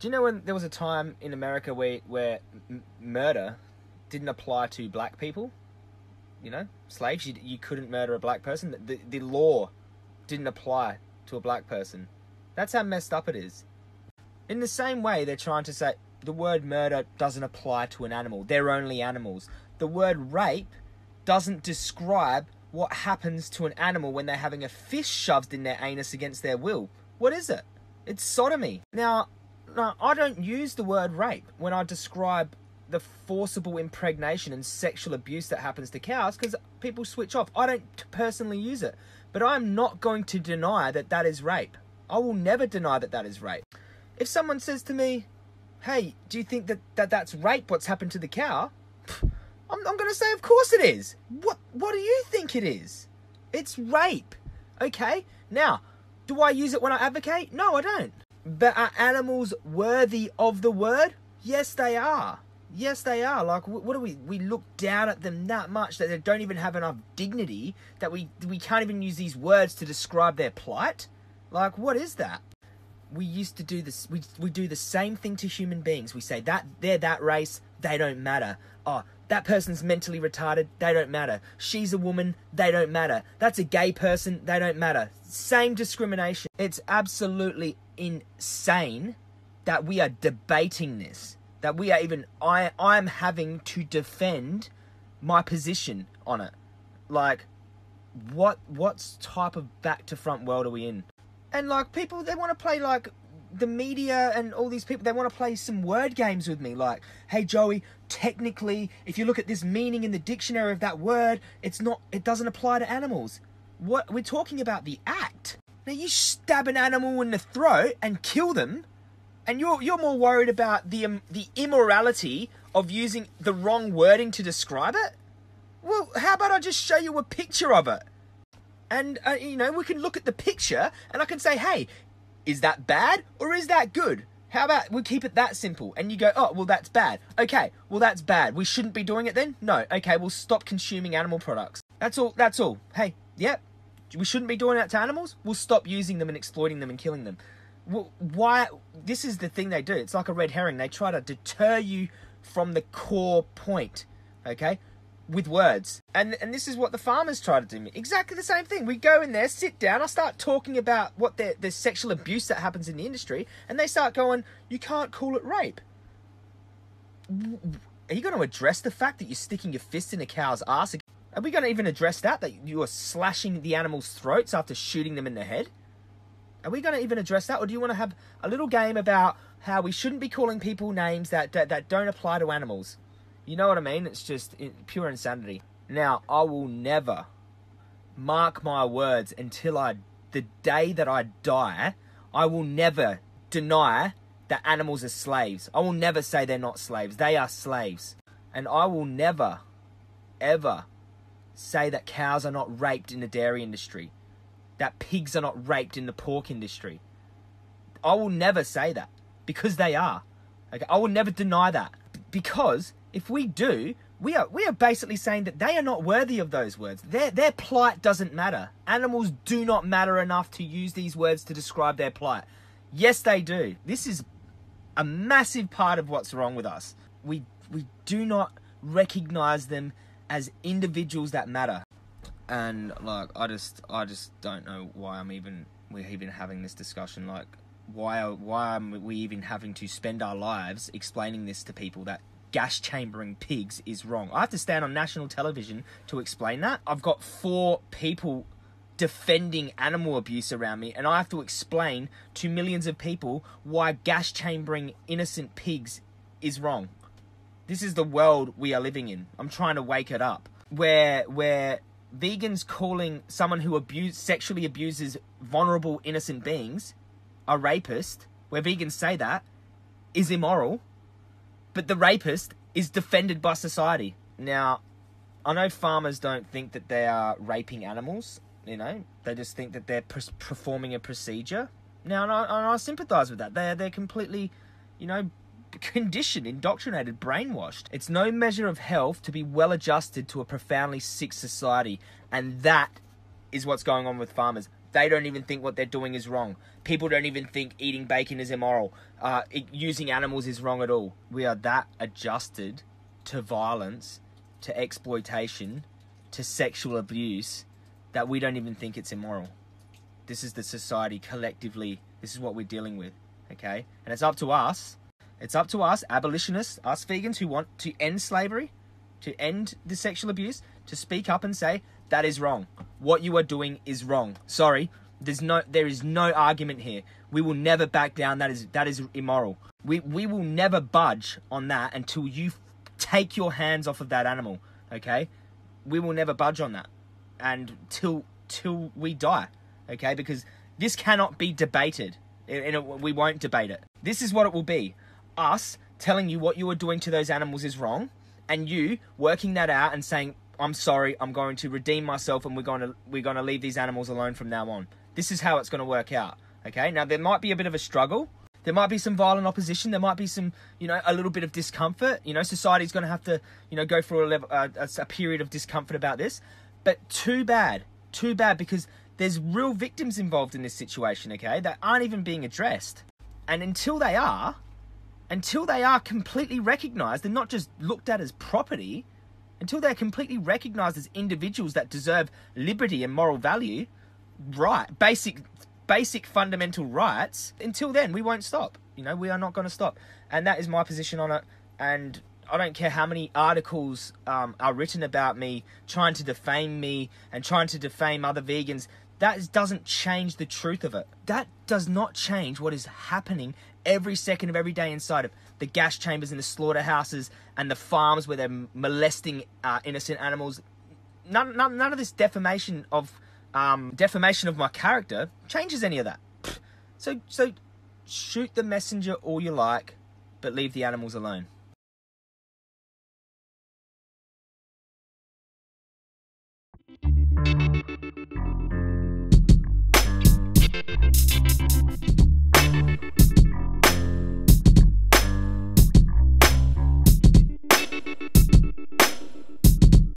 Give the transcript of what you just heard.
Do you know when there was a time in America where where m- murder didn't apply to black people? You know, slaves. You, you couldn't murder a black person. The, the law didn't apply to a black person. That's how messed up it is. In the same way, they're trying to say the word murder doesn't apply to an animal. They're only animals. The word rape doesn't describe what happens to an animal when they're having a fish shoved in their anus against their will. What is it? It's sodomy. Now, now I don't use the word rape when I describe the forcible impregnation and sexual abuse that happens to cows because people switch off. I don't personally use it, but I'm not going to deny that that is rape. I will never deny that that is rape. If someone says to me, "Hey, do you think that, that that's rape? What's happened to the cow?" I'm, I'm going to say, "Of course it is." What What do you think it is? It's rape. Okay. Now, do I use it when I advocate? No, I don't. But are animals worthy of the word? Yes, they are. Yes, they are. Like, what do we? We look down at them that much that they don't even have enough dignity that we we can't even use these words to describe their plight. Like, what is that? We used to do this. We we do the same thing to human beings. We say that they're that race, they don't matter. Oh, that person's mentally retarded, they don't matter. She's a woman, they don't matter. That's a gay person, they don't matter. Same discrimination. It's absolutely insane that we are debating this that we are even I I'm having to defend my position on it. Like what what type of back to front world are we in? And like people they want to play like the media and all these people they want to play some word games with me like hey Joey technically if you look at this meaning in the dictionary of that word it's not it doesn't apply to animals. What we're talking about the act. Now you stab an animal in the throat and kill them and you're you're more worried about the um, the immorality of using the wrong wording to describe it. Well, how about I just show you a picture of it, and uh, you know we can look at the picture, and I can say, hey, is that bad or is that good? How about we keep it that simple? And you go, oh, well, that's bad. Okay, well, that's bad. We shouldn't be doing it then? No. Okay, we'll stop consuming animal products. That's all. That's all. Hey, yep. We shouldn't be doing that to animals. We'll stop using them and exploiting them and killing them why this is the thing they do it's like a red herring they try to deter you from the core point okay with words. And and this is what the farmers try to do exactly the same thing. We go in there sit down i start talking about what the the sexual abuse that happens in the industry and they start going you can't call it rape. Are you going to address the fact that you're sticking your fist in a cow's ass are we going to even address that that you are slashing the animal's throats after shooting them in the head? Are we going to even address that, or do you want to have a little game about how we shouldn't be calling people names that that, that don't apply to animals? You know what I mean? It's just pure insanity. Now, I will never mark my words until I, the day that I die, I will never deny that animals are slaves. I will never say they're not slaves. They are slaves. And I will never, ever say that cows are not raped in the dairy industry that pigs are not raped in the pork industry. I will never say that because they are. Okay, I will never deny that because if we do, we are we are basically saying that they are not worthy of those words. Their their plight doesn't matter. Animals do not matter enough to use these words to describe their plight. Yes, they do. This is a massive part of what's wrong with us. We we do not recognize them as individuals that matter and like I just I just don't know why I'm even we're even having this discussion. Like why why are we even having to spend our lives explaining this to people that gas chambering pigs is wrong? I have to stand on national television to explain that. I've got four people defending animal abuse around me, and I have to explain to millions of people why gas chambering innocent pigs is wrong. This is the world we are living in. I'm trying to wake it up. Where where vegans calling someone who abuse sexually abuses vulnerable innocent beings a rapist, where vegans say that, is immoral, but the rapist is defended by society. Now, I know farmers don't think that they are raping animals, you know, they just think that they're performing a procedure. Now, and I, and I sympathize with that. They're, they're completely, you know, conditioned, indoctrinated, brainwashed. It's no measure of health to be well adjusted to a profoundly sick society, and that is what's going on with farmers. They don't even think what they're doing is wrong. People don't even think eating bacon is immoral. Uh, it, using animals is wrong at all. We are that adjusted to violence, to exploitation, to sexual abuse that we don't even think it's immoral. This is the society collectively. This is what we're dealing with. Okay? And it's up to us. It's up to us, abolitionists, us vegans who want to end slavery, to end the sexual abuse, to speak up and say, that is wrong. What you are doing is wrong. Sorry. There's no there is no argument here. We will never back down. That is that is immoral. We we will never budge on that until you take your hands off of that animal. Okay? We will never budge on that. And till till we die. Okay? Because this cannot be debated. And we won't debate it. This is what it will be. Us telling you what you are doing to those animals is wrong and you working that out and saying I'm sorry, I'm going to redeem myself and we're going to we're going to leave these animals alone from now on. This is how it's going to work out. Okay? Now there might be a bit of a struggle. There might be some violent opposition. There might be some, you know, a little bit of discomfort. You know, society's going to have to, you know, go through a, level, uh, a, a period of discomfort about this. But too bad, too bad because there's real victims involved in this situation. Okay, that aren't even being addressed. And until they are, until they are completely recognised and not just looked at as property, until they're completely recognized as individuals that deserve liberty and moral value, right, basic basic fundamental rights, until then we won't stop. You know, we are not going to stop. And that is my position on it. And I don't care how many articles um, are written about me trying to defame me and trying to defame other vegans. That doesn't change the truth of it. That does not change what is happening every second of every day inside of the gas chambers and the slaughterhouses and the farms where they're molesting uh, innocent animals. None, none, none of this defamation of um, defamation of my character changes any of that. So, so shoot the messenger all you like, but leave the animals alone.